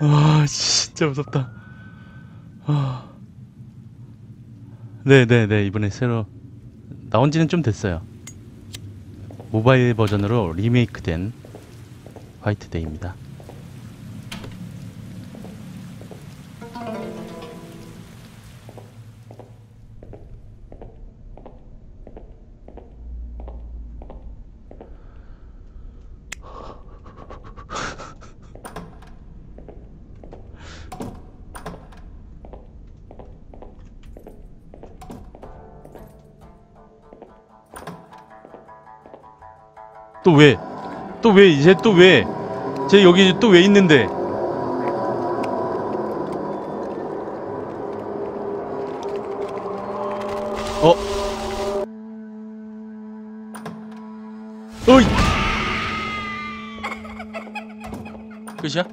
아 진짜 무섭다. 아. 네네네 이번에 새로 나온 지는 좀 됐어요. 모바일 버전으로 리메이크된 화이트데이입니다. 왜? 이제 또 왜? 쟤 여기 또 왜 있는데? 어? 어이! 끝이야?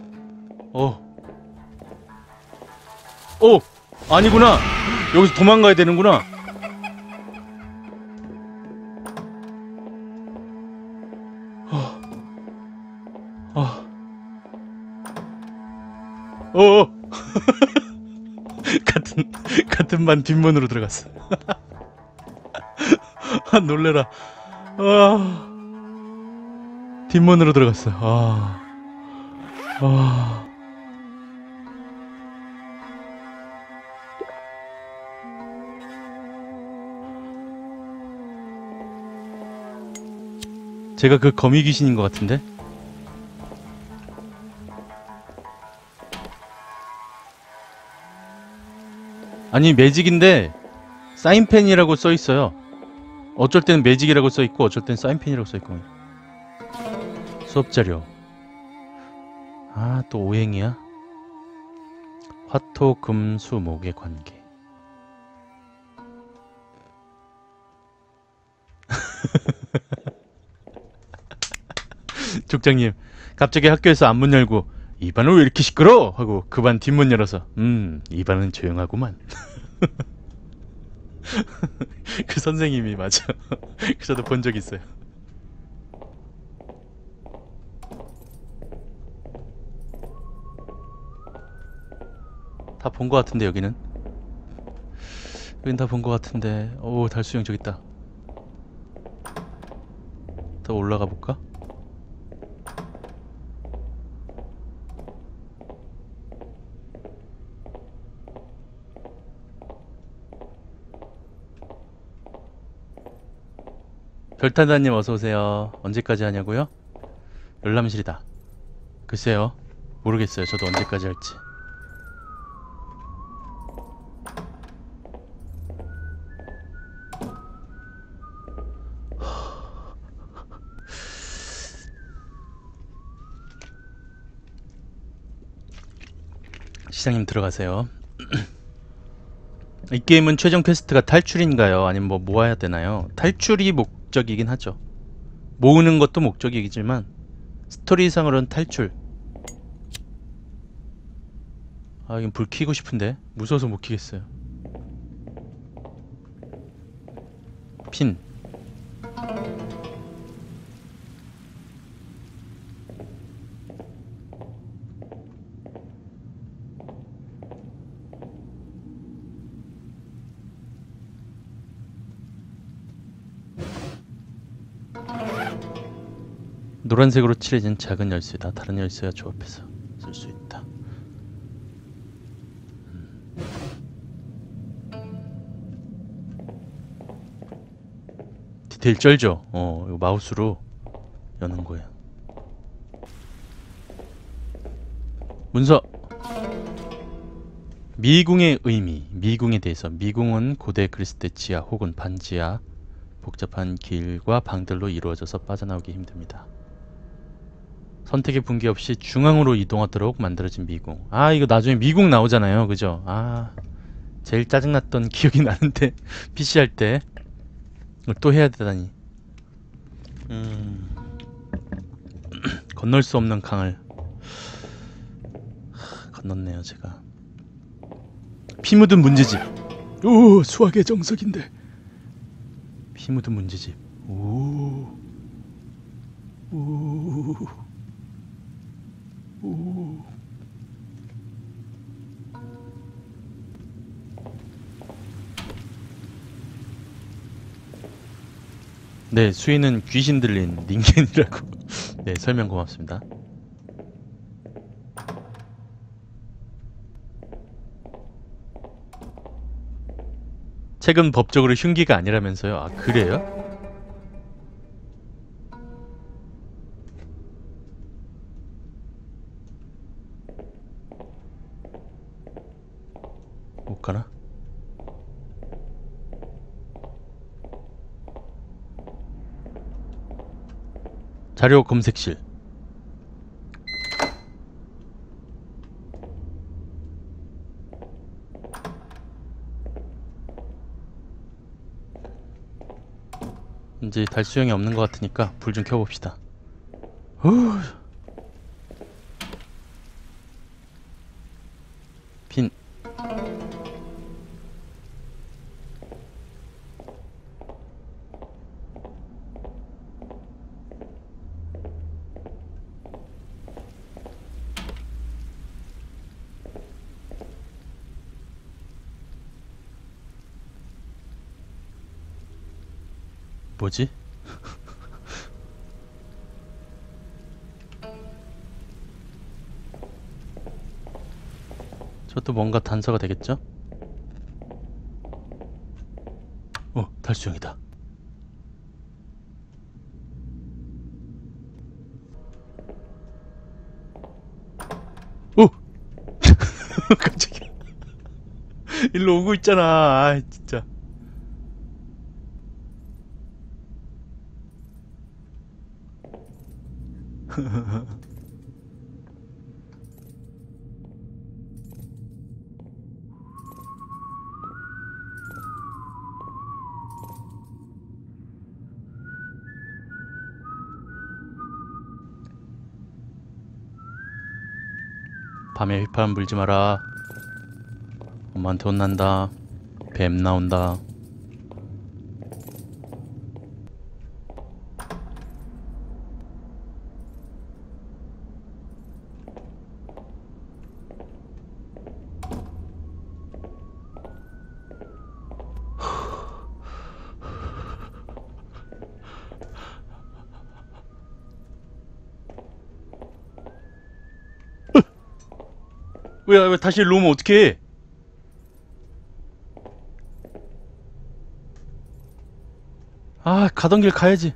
어. 어! 아니구나! 여기서 도망가야 되는구나! 같은 반 뒷문으로 들어갔어. 아 놀래라. 아. 뒷문으로 들어갔어. 아. 아. 제가 그 거미 귀신인 것 같은데? 아니 매직인데 사인펜이라고 써 있어요. 어쩔 때는 매직이라고 써 있고 어쩔 때는 사인펜이라고 써 있고. 수업 자료. 아 또 오행이야? 화토 금수 목의 관계. 족장님 갑자기 학교에서 안문 열고 이 반은 왜 이렇게 시끄러? 하고 그 반 뒷문 열어서 음, 이 반은 조용하구만. 그 선생님이 맞아. 그 저도 본 적 있어요. 다 본 것 같은데 여기는. 여긴 다 본 것 같은데. 오 달수형 저기 있다. 더 올라가 볼까? 별탄다님 어서 오세요. 언제까지 하냐고요? 열람실이다. 글쎄요. 모르겠어요. 저도 언제까지 할지. 시장님 들어가세요. 이 게임은 최종 퀘스트가 탈출인가요? 아니면 뭐 모아야 되나요? 탈출이 목 적이긴 하죠. 모으는 것도 목적이지만 스토리상으로는 탈출. 아, 이건 불 켜고 싶은데 무서워서 못 켜겠어요. 핀. 노란색으로 칠해진 작은 열쇠다. 다른 열쇠와 조합해서 쓸 수 있다. 음. 디테일 쩔죠? 어, 이거 마우스로 여는 거예요. 문서 미궁의 의미, 미궁에 대해서 미궁은 고대 그리스 때 지하 혹은 반지하 복잡한 길과 방들로 이루어져서 빠져나오기 힘듭니다. 선택의 분기 없이 중앙으로 이동하도록 만들어진 미궁. 아 이거 나중에 미궁 나오잖아요, 그죠? 아 제일 짜증났던 기억이 나는데 PC 할 때 이걸 또 해야 되다니. 음 건널 수 없는 강을 하, 건넜네요, 제가. 피 묻은 문제집. 오 수학의 정석인데. 피 묻은 문제집. 오. 오. 네, 수위는 귀신 들린 닌겐이라고. 네, 설명 고맙습니다. 책은 법적으로 흉기가 아니라면서요? 아, 그래요? 자료 검색실. 이제 달수형이 없는 것 같으니까 불 좀 켜봅시다. 후. 빈. 뭐지? 저것도 뭔가 단서가 되겠죠? 어, 달수형이다. 오! 깜짝이야. 일로 오고 있잖아. 아, 진 휘파람 불지 마라. 엄마한테 혼난다. 뱀 나온다. 왜, 왜 다시 일로 오면 어떡해? 아, 가던 길 가야지.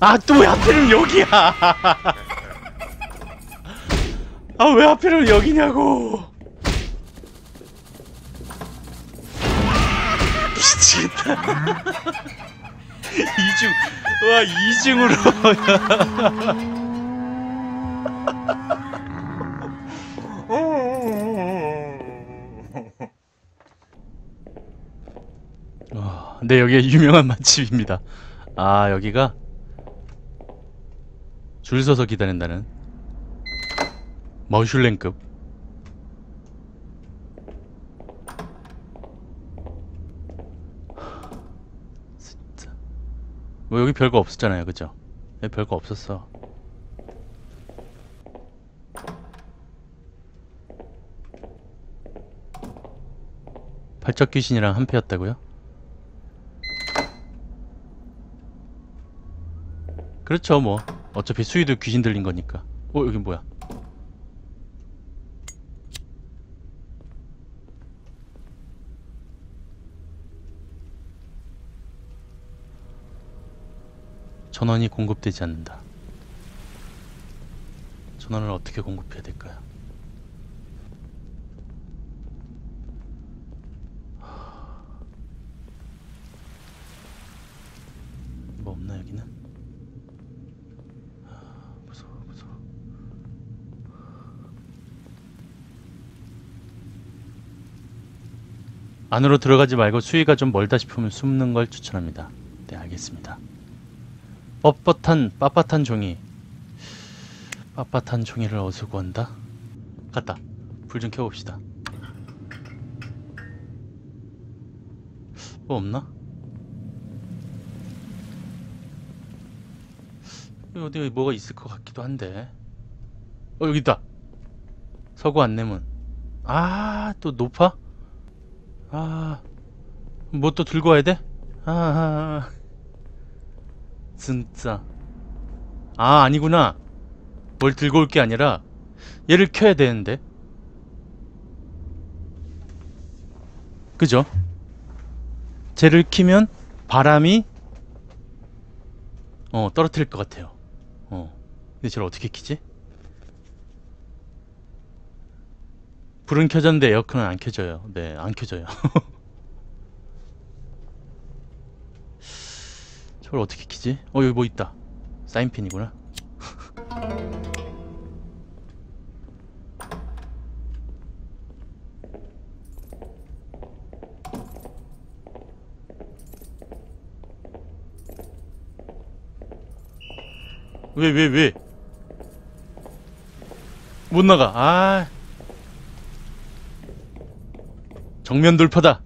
아, 또왜 하필이면 여기야? 아, 왜 하필이면 여기냐고. 미치겠다. 이중, 와, 이중으로. 와, 네, 여기가 유명한 맛집입니다. 아, 여기가 줄 서서 기다린다는 머슐랭급 진짜 뭐 여기 별거 없었잖아요 그죠? 여기 별거 없었어 팔적 귀신이랑 한패였다고요? 그렇죠 뭐 어차피 수위도 귀신 들린 거니까. 어 여긴 뭐야? 전원이 공급되지 않는다. 전원을 어떻게 공급해야 될까요? 뭐 없나 여기는? 무서워 무서워 안으로 들어가지 말고 수위가 좀 멀다 싶으면 숨는 걸 추천합니다. 네, 알겠습니다. 뻣뻣한 빳빳한 종이 빳빳한 종이를 어디서 구한다? 갔다. 불 좀 켜봅시다. 뭐 없나? 어디 뭐가 있을 것 같기도 한데. 어 여기 있다. 서구 안내문. 아 또 높아? 아, 뭐 또 들고 와야 돼? 아, 아, 아. 진짜. 아, 아니구나. 뭘 들고 올 게 아니라 얘를 켜야 되는데. 그죠? 쟤를 키면 바람이 어, 떨어뜨릴 것 같아요. 어. 근데 쟤를 어떻게 키지? 불은 켜졌는데 에어컨은 안 켜져요. 네, 안 켜져요. 저걸 어떻게 키지? 어, 여기 뭐 있다. 사인펜이구나. 왜, 왜, 왜? 못 나가. 아. 정면 돌파다.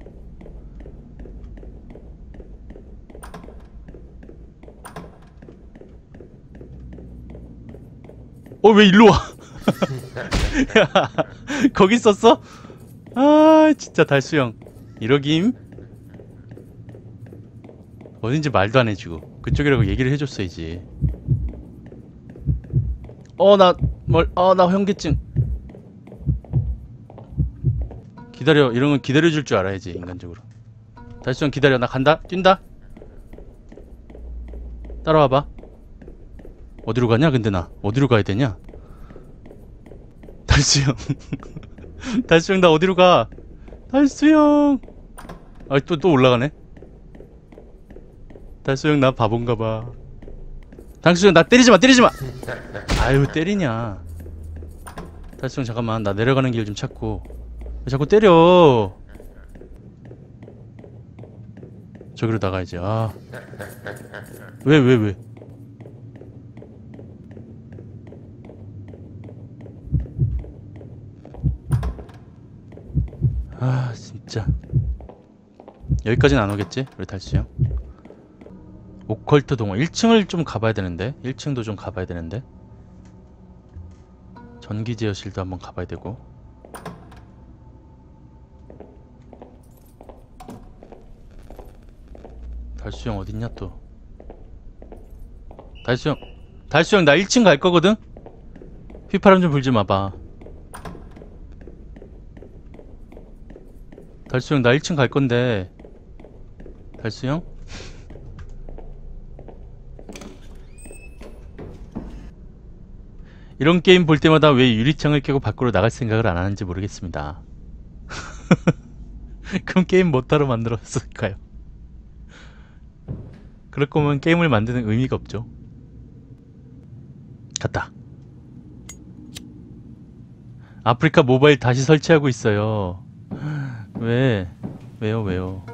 어, 왜 일로 와? 야, 거기 있었어? 아, 진짜 달수형. 이러김? 어딘지 말도 안 해주고. 그쪽이라고 얘기를 해줬어야지. 어, 나, 뭘, 어, 나 현기증. 기다려. 이런 건 기다려줄 줄 알아야지, 인간적으로. 달수형 기다려. 나 간다. 뛴다. 따라와봐. 어디로 가냐, 근데 나. 어디로 가야 되냐? 달수형. 달수형, 나 어디로 가? 달수형. 아, 또, 또 올라가네. 달수형, 나 바본가 봐. 달수형, 나 때리지 마, 때리지 마! 아유, 때리냐. 달수형, 잠깐만. 나 내려가는 길 좀 찾고. 왜 자꾸 때려? 저기로 나가야지. 아. 왜, 왜, 왜? 아, 진짜. 여기까지는 안 오겠지? 우리 달수 형. 오컬트 동호 1층을 좀 가봐야 되는데 1층도 좀 가봐야 되는데 전기 제어실도 한번 가봐야 되고 달수 형 어딨냐 또 달수 형 달수 형나 1층 갈 거거든? 휘파람 좀 불지 마봐 달수 형나 1층 갈 건데 달수 형? 이런 게임 볼 때마다 왜 유리창을 깨고 밖으로 나갈 생각을 안 하는지 모르겠습니다. 그럼 게임 못하러 만들었을까요? 그럴 거면 게임을 만드는 의미가 없죠. 갔다. 아프리카 모바일 다시 설치하고 있어요. 왜? 왜요, 왜요?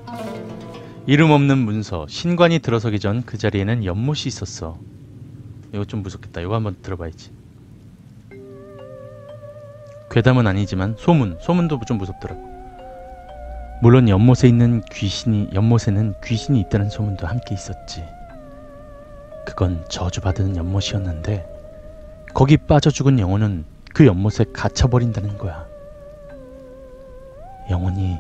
이름 없는 문서. 신관이 들어서기 전 그 자리에는 연못이 있었어. 이거 좀 무섭겠다. 이거 한번 들어봐야지. 괴담은 아니지만 소문, 소문도 좀 무섭더라고. 물론 연못에 있는 귀신이, 연못에는 귀신이 있다는 소문도 함께 있었지. 그건 저주받은 연못이었는데, 거기 빠져 죽은 영혼은 그 연못에 갇혀버린다는 거야. 영혼이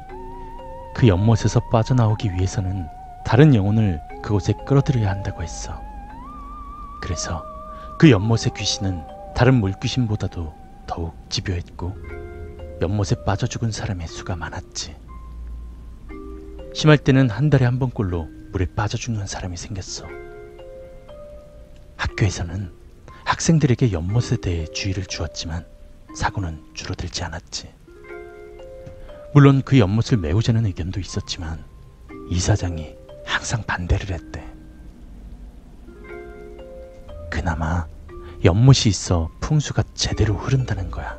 그 연못에서 빠져나오기 위해서는 다른 영혼을 그곳에 끌어들여야 한다고 했어. 그래서 그 연못의 귀신은 다른 물귀신보다도 더욱 집요했고 연못에 빠져 죽은 사람의 수가 많았지. 심할 때는 한 달에 한 번꼴로 물에 빠져 죽는 사람이 생겼어. 학교에서는 학생들에게 연못에 대해 주의를 주었지만 사고는 줄어들지 않았지. 물론 그 연못을 메우자는 의견도 있었지만 이사장이 항상 반대를 했대. 그나마 연못이 있어 풍수가 제대로 흐른다는 거야.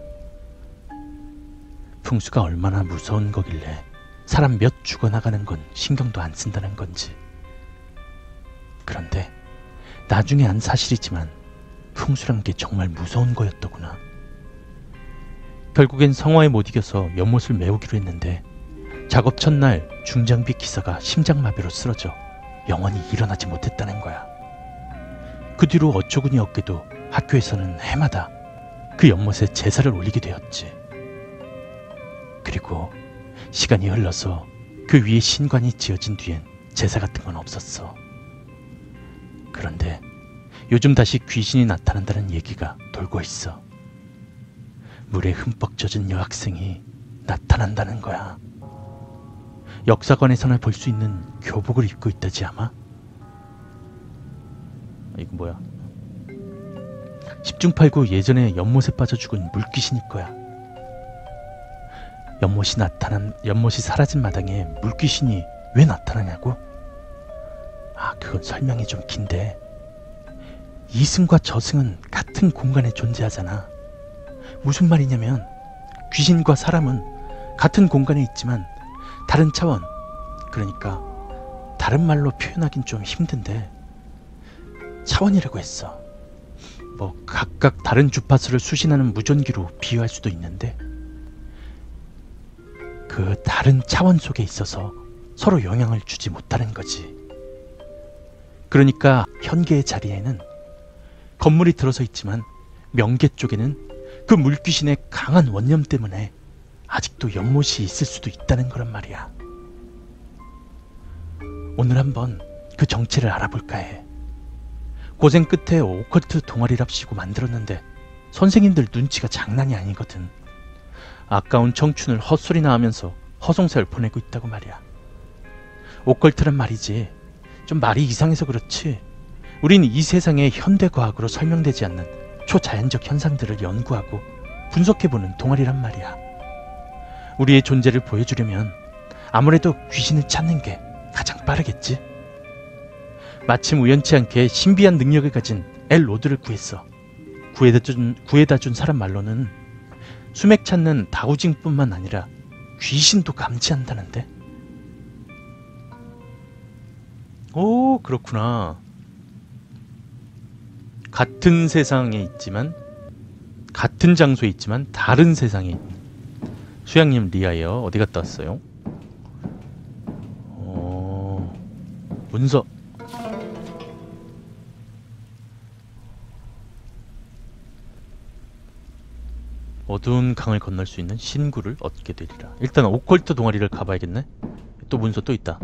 풍수가 얼마나 무서운 거길래 사람 몇 죽어나가는 건 신경도 안 쓴다는 건지. 그런데 나중에 안 사실이지만 풍수란 게 정말 무서운 거였더구나. 결국엔 성화에 못 이겨서 연못을 메우기로 했는데 작업 첫날 중장비 기사가 심장마비로 쓰러져 영원히 일어나지 못했다는 거야. 그 뒤로 어처구니 없게도 학교에서는 해마다 그 연못에 제사를 올리게 되었지. 그리고 시간이 흘러서 그 위에 신관이 지어진 뒤엔 제사 같은 건 없었어. 그런데 요즘 다시 귀신이 나타난다는 얘기가 돌고 있어. 물에 흠뻑 젖은 여학생이 나타난다는 거야. 역사관에서나 볼 수 있는 교복을 입고 있다지 아마? 이거 뭐야? 10중 8구 예전에 연못에 빠져 죽은 물귀신일 거야. 연못이 나타난 연못이 사라진 마당에 물귀신이 왜 나타나냐고? 아, 그건 설명이 좀 긴데. 이승과 저승은 같은 공간에 존재하잖아. 무슨 말이냐면 귀신과 사람은 같은 공간에 있지만 다른 차원, 그러니까 다른 말로 표현하긴 좀 힘든데 차원이라고 했어. 뭐 각각 다른 주파수를 수신하는 무전기로 비유할 수도 있는데 그 다른 차원 속에 있어서 서로 영향을 주지 못하는 거지. 그러니까 현계의 자리에는 건물이 들어서 있지만 명계 쪽에는 그 물귀신의 강한 원념 때문에 아직도 연못이 있을 수도 있다는 거란 말이야. 오늘 한번 그 정체를 알아볼까 해. 고생 끝에 오컬트 동아리랍시고 만들었는데 선생님들 눈치가 장난이 아니거든. 아까운 청춘을 헛소리나 하면서 허송세를 보내고 있다고 말이야. 오컬트란 말이지. 좀 말이 이상해서 그렇지. 우린 이 세상의 현대 과학으로 설명되지 않는 초자연적 현상들을 연구하고 분석해보는 동아리란 말이야. 우리의 존재를 보여주려면 아무래도 귀신을 찾는 게 가장 빠르겠지. 마침 우연치 않게 신비한 능력을 가진 L rod를 구했어. 구해다 준, 구해다 준 사람 말로는 수맥 찾는 dowsing뿐만 아니라 귀신도 감지한다는데. 오, 그렇구나. 같은 세상에 있지만 같은 장소에 있지만 다른 세상에 수양님 리아예요. 어디 갔다 왔어요? 어... 문서 어두운 강을 건널 수 있는 신구를 얻게 되리라. 일단 오컬트 동아리를 가봐야겠네. 또 문서 또 있다.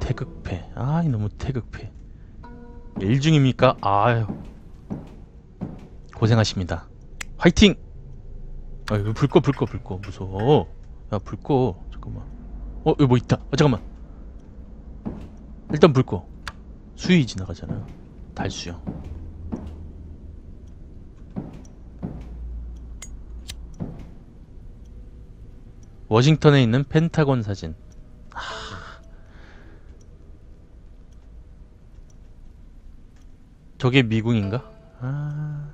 태극패. 아, 너무 태극패. 일중입니까? 아유. 고생하십니다. 화이팅! 아, 이거 불 꺼, 불 꺼, 불 꺼. 무서워. 야, 불 꺼. 잠깐만. 어, 여기 뭐 있다. 어, 잠깐만. 일단 불 꺼. 수위 지나가잖아. 달수요. 워싱턴에 있는 펜타곤 사진. 저게 미궁인가? 아.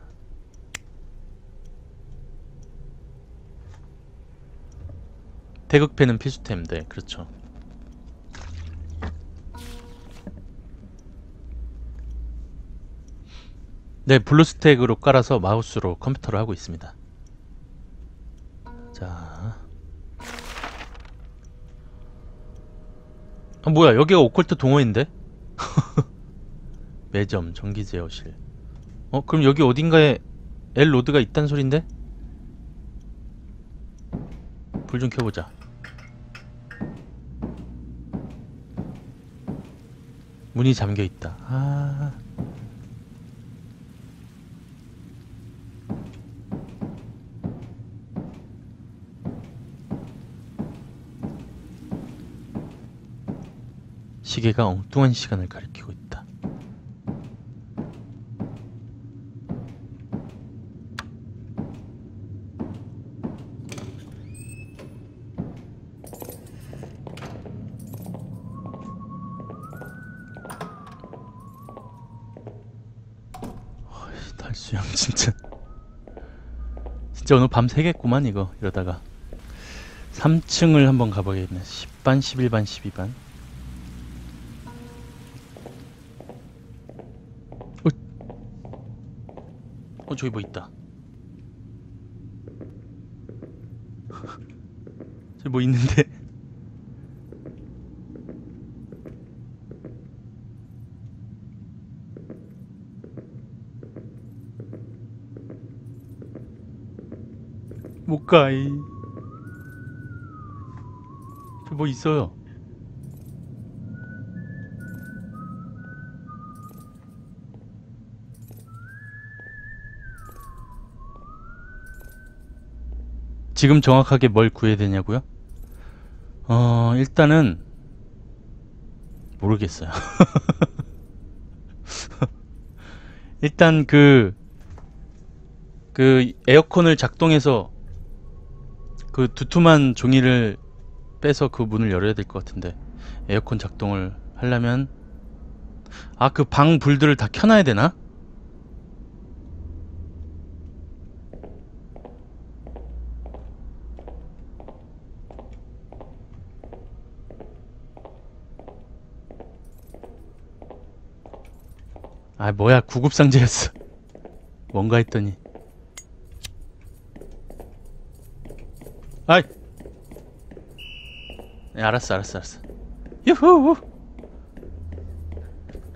태극패는 필수템, 네, 그렇죠. 네, 블루스택으로 깔아서 마우스로 컴퓨터를 하고 있습니다. 자. 아, 뭐야, 여기가 오컬트 동호회인데? 매점, 전기 제어실. 어, 그럼 여기 어딘가에 L 로드가 있단 소린데? 불 좀 켜보자. 문이 잠겨 있다. 아. 시계가 엉뚱한 시간을 가리키고 있다. 달수형 진짜 진짜 오늘 밤 새겠구만 이거 이러다가 3층을 한번 가보겠네. 10반, 11반, 12반. 저기 뭐 있다. 저기 뭐 있는데. 못 가. 이. 저뭐 있어요. 지금 정확하게 뭘 구해야 되냐고요? 어, 일단은 모르겠어요. 일단 그, 그 에어컨을 작동해서 그 두툼한 종이를 빼서 그 문을 열어야 될 것 같은데 에어컨 작동을 하려면 아 그 방 불들을 다 켜놔야 되나? 아 뭐야 구급상자였어. 뭔가 했더니. 아이! 네, 알았어 알았어 알았어. 유후!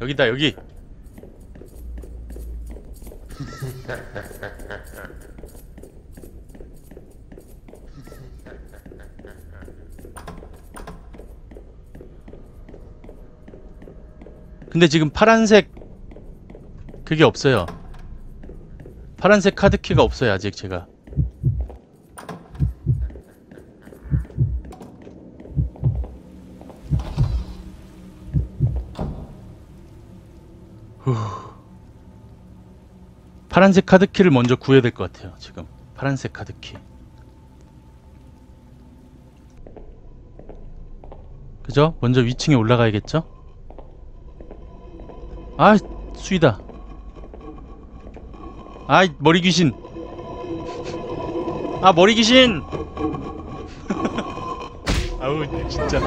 여기다 여기. 근데 지금 파란색 그게 없어요 파란색 카드키가 없어요 아직 제가 후. 파란색 카드키를 먼저 구해야 될 것 같아요 지금 파란색 카드키 그죠? 먼저 위층에 올라가야겠죠? 아 수이다 아이 머리 귀신. 아 머리 귀신. 아우 진짜.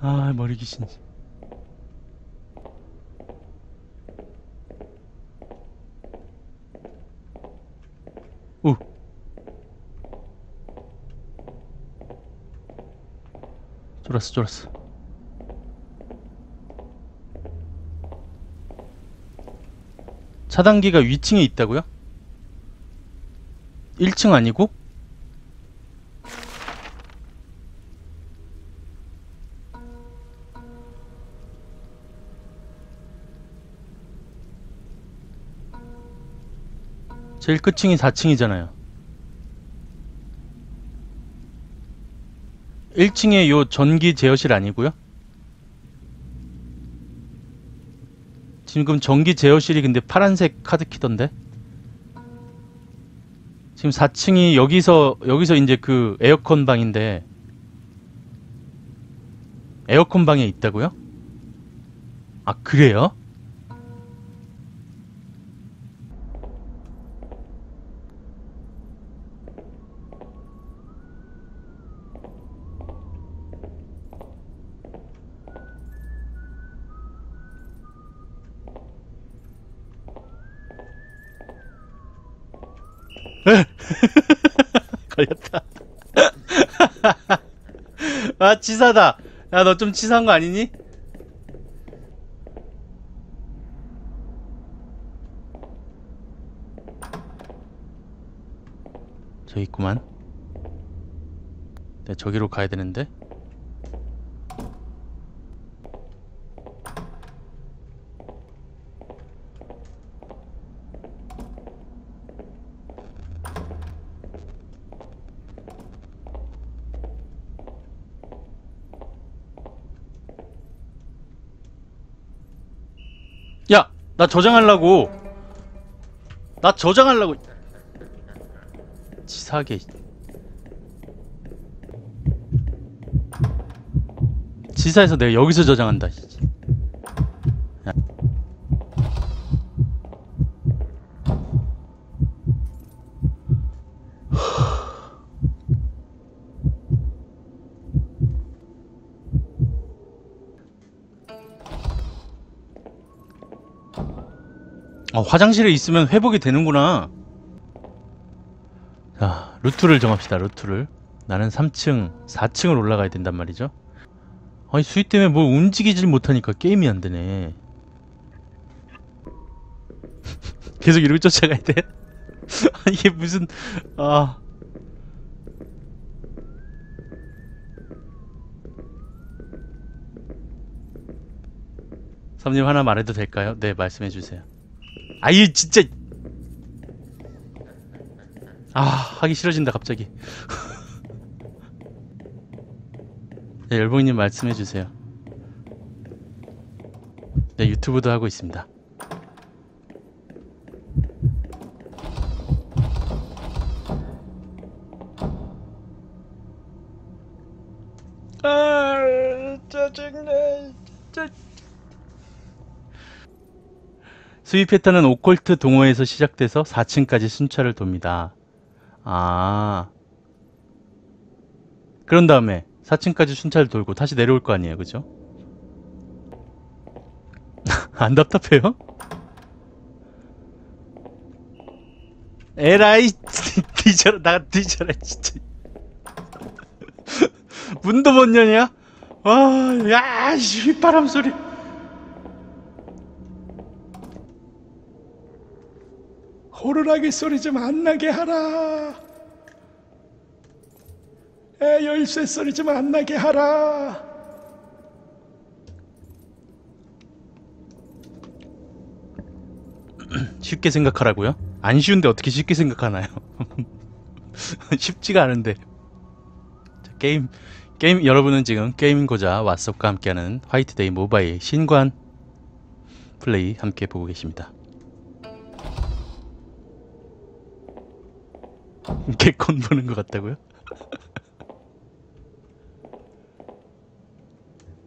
아 머리 귀신. 오 쫄았어 쫄았어 차단기가 위층에 있다고요? 1층 아니고? 제일 끝층이 4층이잖아요. 1층에 요 전기 제어실 아니고요? 지금 전기 제어실이 근데 파란색 카드키던데? 지금 4층이 여기서 여기서 이제 그 에어컨 방인데 에어컨 방에 있다고요? 아 그래요? 걸렸다. 아, 치사다. 야, 너 좀 치사한 거 아니니? 저기 있구만. 네, 저기로 가야 되는데. 야, 나 저장하려고. 나 저장하려고. 치사하게. 지사에서 내가 여기서 저장한다. 어, 화장실에 있으면 회복이 되는구나. 자, 루트를 정합시다. 루트를. 나는 3층, 4층을 올라가야 된단 말이죠. 아니 수위 때문에 뭘 움직이질 못하니까 게임이 안 되네. 계속 이러고 쫓아가야 돼? 아, 이게 무슨 아 삼님 하나 말해도 될까요? 네 말씀해 주세요. 아이 진짜 아 하기 싫어진다 갑자기. 네, 열봉이님 말씀해 주세요. 네 유튜브도 하고 있습니다. 아 짜증나. 짜... 수위 패턴은 오컬트 동호회에서 시작돼서 4층까지 순찰을 돕니다. 아. 그런 다음에 4층까지 순찰 돌고 다시 내려올 거 아니에요, 그죠? 안 답답해요? 에라이 뒤져라 나 뒤져라 진짜 문도 못 여냐? 와야 휘바람 소리 호루라기 소리 좀 안 나게 하라. 애 열쇠 소리 좀 안 나게 하라. 쉽게 생각하라고요? 안 쉬운데 어떻게 쉽게 생각하나요? 쉽지가 않은데 자, 게임 게임 여러분은 지금 게임고자 왓섭과 함께하는 화이트데이 모바일 신관 플레이 함께 보고 계십니다. 개콘 보는 것 같다고요?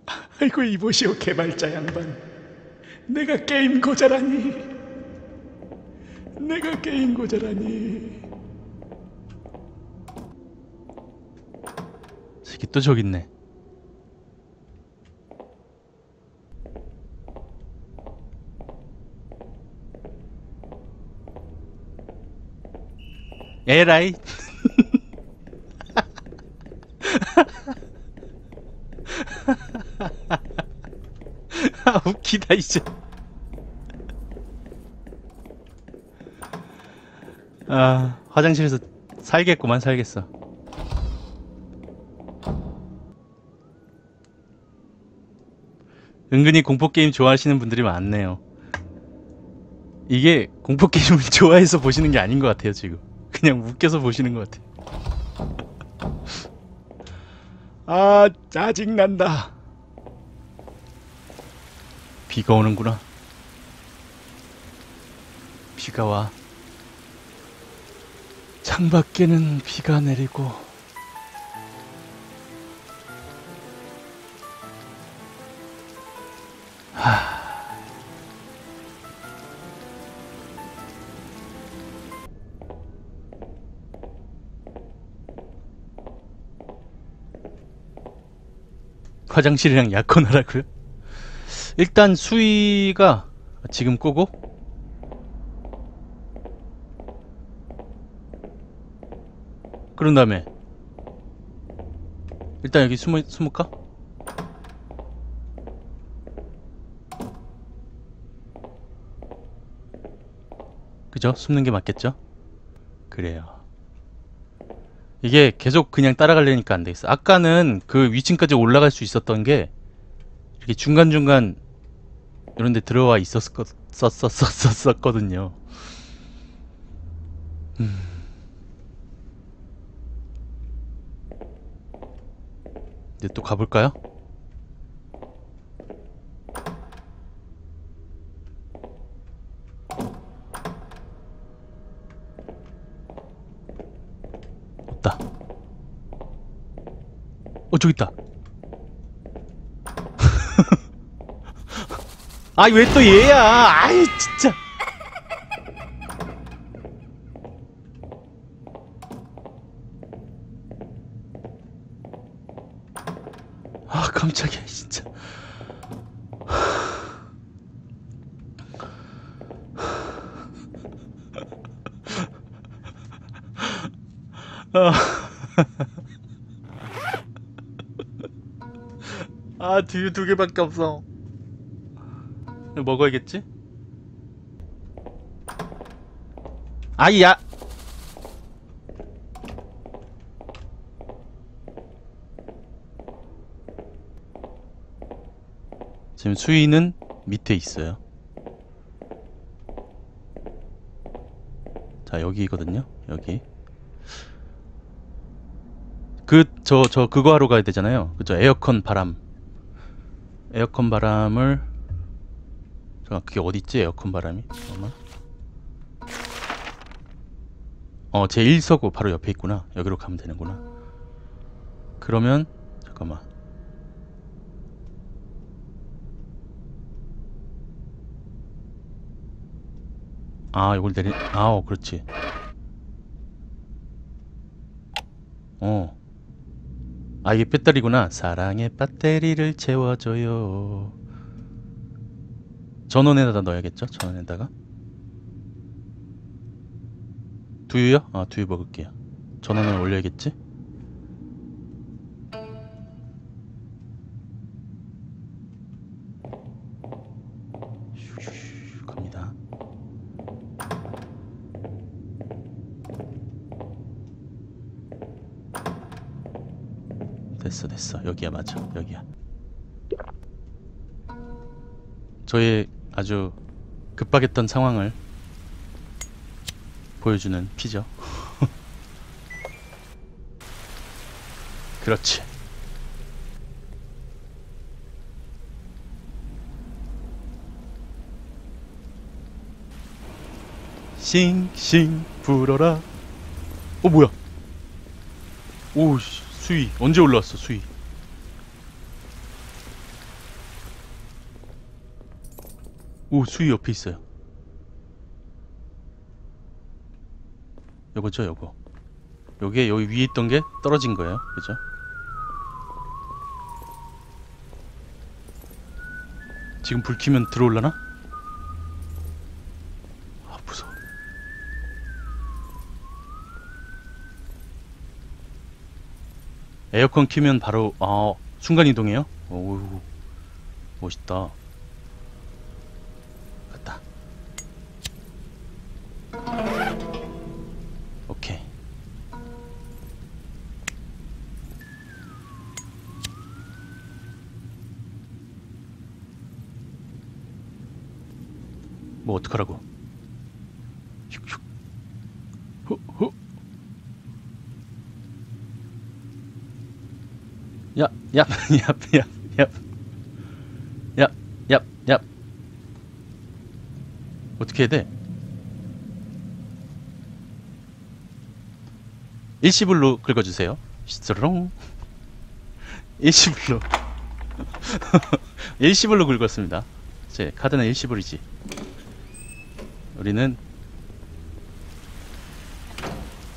아이고 이보시오 개발자 양반. 내가 게임 고자라니. 내가 게임 고자라니. 새끼 또 저기 있네. 에라이. 아, 웃기다 이제. 아 화장실에서 살겠구만 살겠어. 은근히 공포 게임 좋아하시는 분들이 많네요. 이게 공포 게임을 좋아해서 보시는 게 아닌 것 같아요 지금. 그냥 웃겨서 보시는 것 같아요. 아 짜증난다. 비가 오는구나. 비가 와. 창밖에는 비가 내리고. 화장실이랑 약혼하라고요? 일단 수위가 지금 끄고 그런 다음에 일단 여기 숨어 숨을까? 그죠? 숨는 게 맞겠죠? 그래요. 이게 계속 그냥 따라가려니까 안 되겠어. 아까는 그 위층까지 올라갈 수 있었던 게 이렇게 중간중간 이런 데 들어와 있었었었었었거든요. 음. 이제 또 가볼까요? 어, 저기 있다. 아이, 왜 또 얘야? 아이, 진짜. 아, 깜짝이야, 진짜. 아 두유 두 개밖에 없어. 먹어야겠지? 아이야. 지금 수위는 밑에 있어요. 자 여기거든요 여기. 그 저저 그거 하러 가야 되잖아요. 그죠? 에어컨 바람 에어컨 바람을 잠깐 그게 어디 있지 에어컨 바람이? 잠깐만. 어 제 1서고 바로 옆에 있구나. 여기로 가면 되는구나. 그러면 잠깐만. 아 이걸 내리 아어 그렇지. 어 아 이게 배터리구나. 사랑의 배터리를 채워줘요. 전원에다 넣어야겠죠? 전원에다가? 두유요? 아 두유 먹을게요. 전원을 올려야겠지 됐어 됐어. 여기야 맞아. 여기야. 저의 아주 급박했던 상황을 보여주는 피죠. 그렇지. 싱싱 불어라. 어 뭐야? 오 씨, 수위. 언제 올라왔어 수위? 오 수위 옆에 있어요. 요거죠 요거 요게 여기 위에 있던 게 떨어진 거예요 그죠? 지금 불 켜면 들어올라나? 에어컨 키면 바로 아 순간 이동해요? 오 멋있다. 갔다. 오케이. 뭐 어떡하라고? 슉슉. 후후. 야, 야, 야, 야, 야, 야, 야, 야. 어떻게 해야 돼? 일시불로 긁어주세요. 시스롱. 일시불로. 일시불로 긁었습니다. 제 카드는 일시불이지. 우리는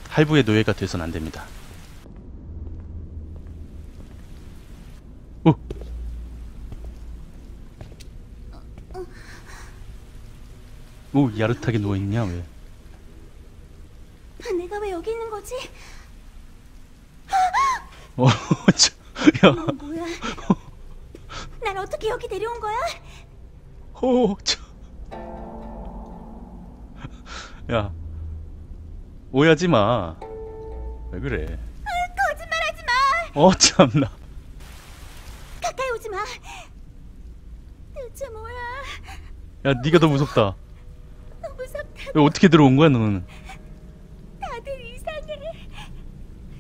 할부의 노예가 돼선 안 됩니다. 오 야릇하게 누워 있냐 왜? 아, 내가 왜 여기 있는 거지? 어, 저, 야, 너 뭐야? 날 어떻게 여기 데려온 거야? 호, 저, 야, 오해하지 마. 왜 그래? 거짓말하지 마! 어 참나. 가까이 오지 마! 대체 뭐야? 야, 네가 더 무섭다. 어떻게 들어온 거야 너는? 다들 이상해.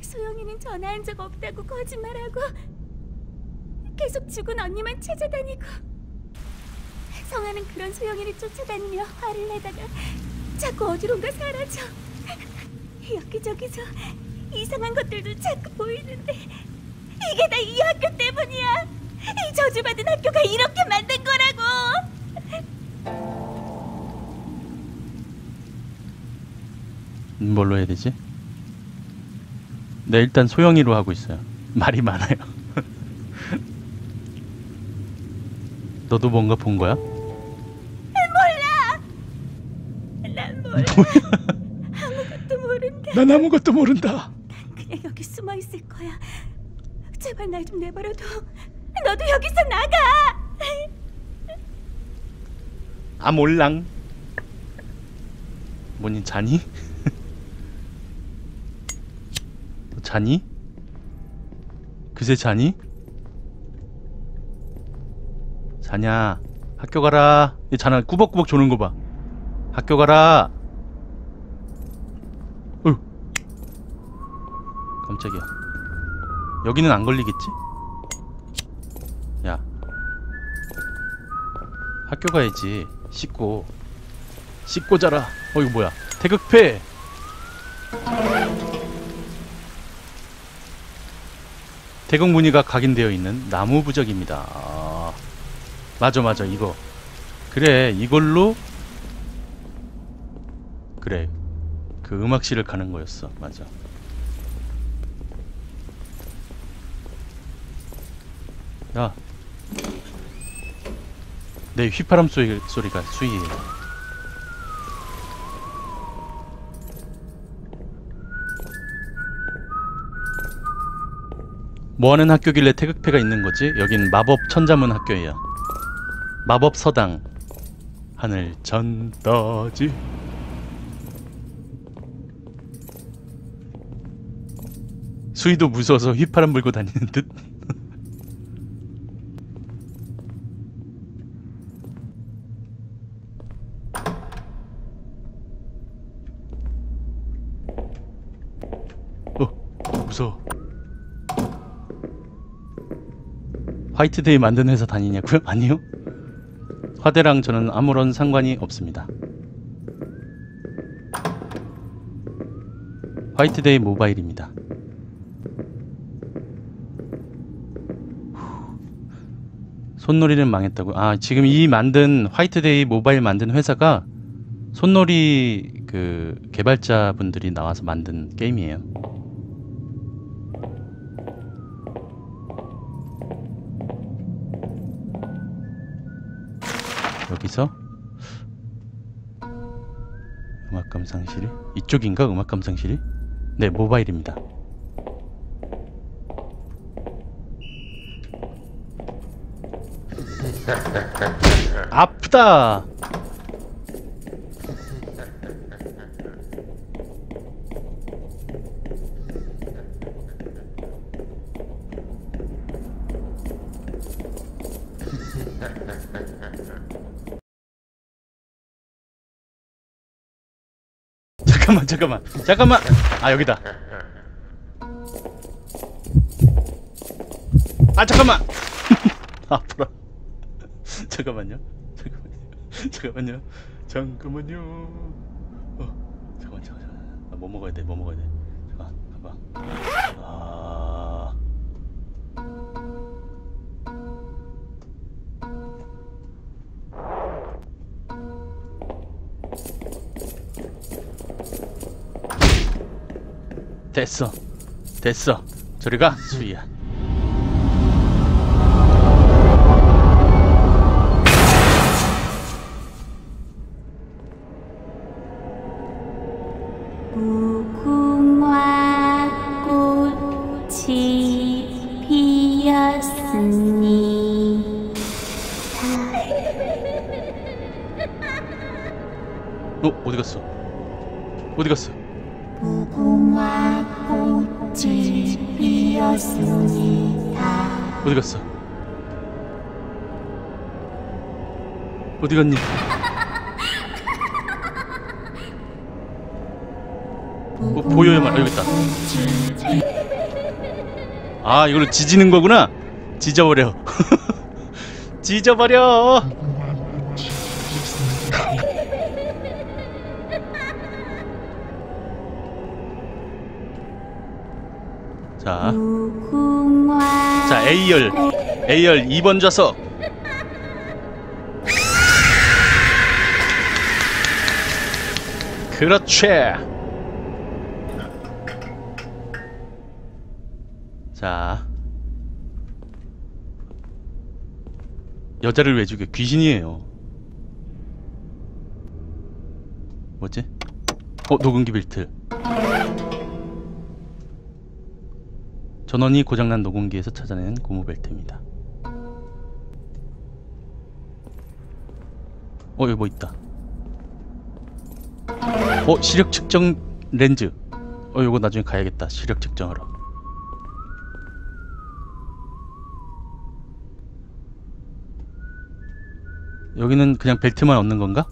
소영이는 전화한 적 없다고 거짓말하고 계속 죽은 언니만 찾아다니고 성아는 그런 소영이를 쫓아다니며 화를 내다가 자꾸 어디론가 사라져. 여기저기서 이상한 것들도 자꾸 보이는데 이게 다 이 학교 때문이야. 이 저주받은 학교가 이렇게 만든 거라고. 뭘로 해야 되지? 네 일단 소영이로 하고 있어요. 말이 많아요. 너도 뭔가 본 거야? 난 몰라. 아무것도 모른다. 난 아무것도 모른다. 여기 숨어 있을 거야. 제발 날 좀 내버려둬. 너도 여기서 나가. 아 몰랑 뭐니 자니? 너 자니? 그새 자니? 자냐? 학교 가라. 얘 자나 꾸벅꾸벅 조는 거봐. 학교 가라. 어휴. 깜짝이야. 여기는 안 걸리겠지? 야. 학교 가야지. 씻고. 씻고 자라. 어 이거 뭐야? 태극패 태극 무늬가 각인되어 있는 나무 부적입니다. 아, 맞아 맞아 이거. 그래 이걸로. 그래. 그 음악실을 가는 거였어. 맞아. 야. 내 휘파람 소리, 소리가 수위예 뭐하는 학교길래 태극패가 있는 거지? 여긴 마법 천자문 학교예요. 마법 서당. 하늘 전 떠지. 수위도 무서워서 휘파람 불고 다니는 듯. 어, 무서워. 화이트데이 만드는 회사 다니냐고요? 아니요. 화대랑 저는 아무런 상관이 없습니다. 화이트데이 모바일입니다. 후. 손놀이는 망했다고. 아, 지금 이 만든 화이트데이 모바일 만든 회사가 손놀이 그 개발자분들이 나와서 만든 게임이에요. 여기서 음악 감상실이 이쪽인가 음악 감상실이? 네 모바일입니다. 아프다. 잠깐만 잠깐만. 잠깐만. 아 여기다. 아 잠깐만. 아프라 잠깐만요. 잠깐만요. 잠깐만요. 잠깐만요. 어 잠깐만 잠깐만 잠깐만. 아, 뭐 먹어야 돼뭐 먹어야 돼? 잠깐 봐봐 됐어. 됐어. 저리 가 수희야 어디 갔니? 뭐 보여야만 아 있다. 아 이걸로 지지는 거구나. 지져버려. 지져버려. 자, 자 A열. A열 2번 좌석 그렇지 자 여자를 왜 죽여 귀신이에요 뭐지? 어 녹음기 빌트 전원이 고장난 노공기에서 찾아낸 고무 벨트입니다. 어 여기 뭐 있다. 어 시력 측정 렌즈. 어 요거 나중에 가야겠다. 시력 측정하러. 여기는 그냥 벨트만 얻는 건가?